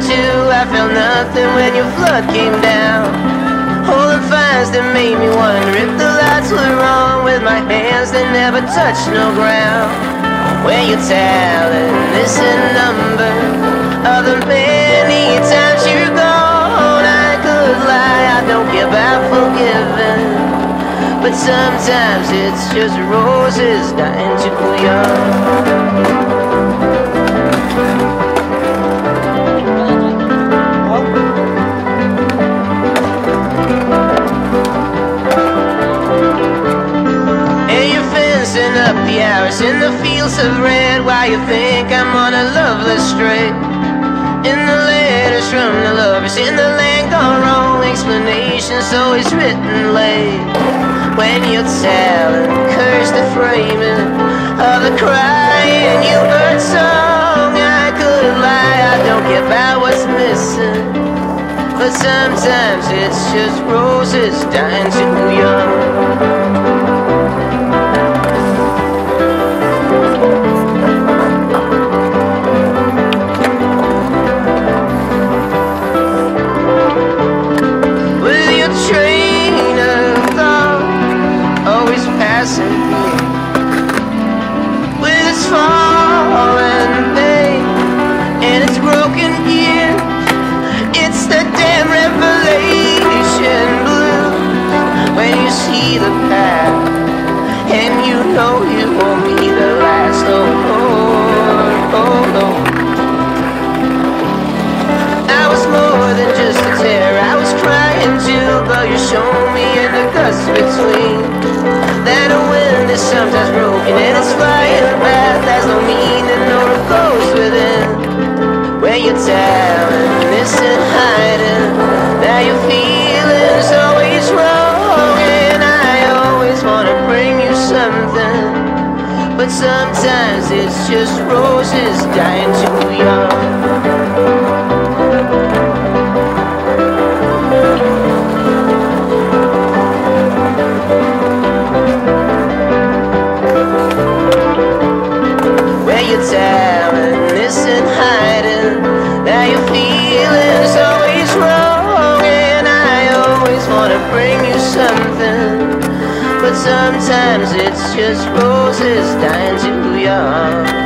too. I felt nothing when your flood came down. Holding fires that made me wonder if the lights were wrong with my hands that never touched no ground. When you're telling this a number of the many times you're gone, I could lie. I don't give out forgiving. But sometimes it's just roses dying too young. Fields of red While you think I'm on a loveless stray In the letters from the lovers in the land gone wrong Explanations always written late. When you're telling, curse the framing Of the crying you heard song I could lie, I don't care about what's missing. But sometimes it's just roses dying too young. Know you won't be the last. Oh, oh, oh no. I was more than just a tear. I was crying too, but you showed me in the dust between that a wind is sometimes broken and it's flying back. There's no meaning it goes within. Where you're telling, missing, hiding, now your feelings but sometimes it's just roses dying too young. Sometimes it's just roses dying too young.